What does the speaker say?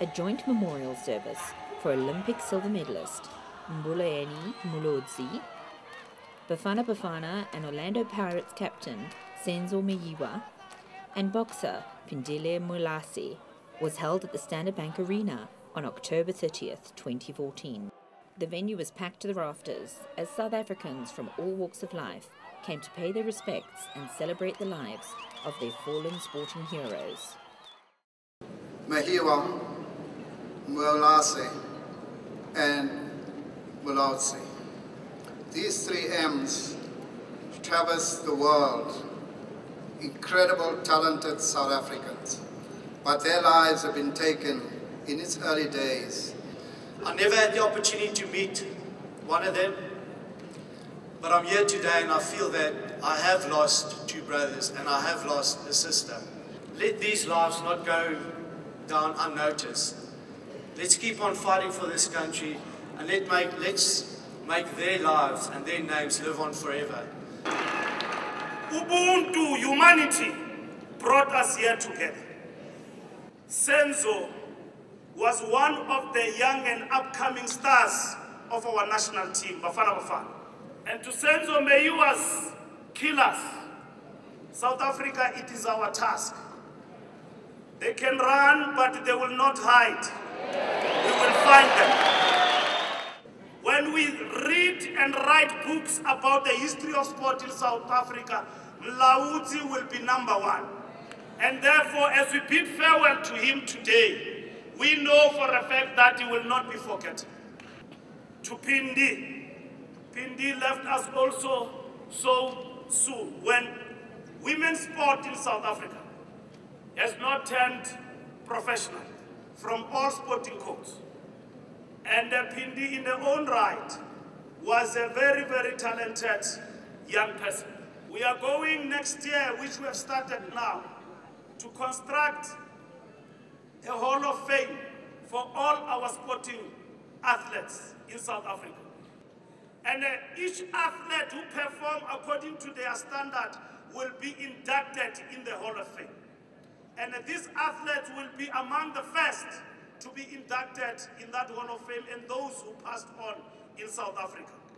a joint memorial service for Olympic silver medalist Mbulaeni Mulaudzi, Bafana Bafana and Orlando Pirates captain Senzo Meyiwa, and boxer Phindile Mwelase was held at the Standard Bank Arena on October 30th, 2014. The venue was packed to the rafters as South Africans from all walks of life came to pay their respects and celebrate the lives of their fallen sporting heroes. Mwelase, and Mulaudzi. These three M's traverse the world. Incredible, talented South Africans. But their lives have been taken in its early days. I never had the opportunity to meet one of them, but I'm here today and I feel that I have lost two brothers and I have lost a sister. Let these lives not go down unnoticed. Let's keep on fighting for this country and let make, let's make their lives and their names live on forever. Ubuntu, humanity, brought us here together. Senzo was one of the young and upcoming stars of our national team, Bafana Bafana. And to Senzo Meyiwa's us. South Africa, it is our task. They can run, but they will not hide. We will find them. When we read and write books about the history of sport in South Africa, Mulaudzi will be number one. And therefore, as we bid farewell to him today, we know for a fact that he will not be forgotten. To Phindi, Phindi left us also so soon when women's sport in South Africa has not turned professional from all sporting codes. And Phindi in their own right was a very, very talented young person. We are going next year, which we have started now, to construct a hall of fame for all our sporting athletes in South Africa. And uh, each athlete who perform according to their standard will be inducted in the hall of fame. And these athletes will be among the first to be inducted in that hall of fame and those who passed on in South Africa.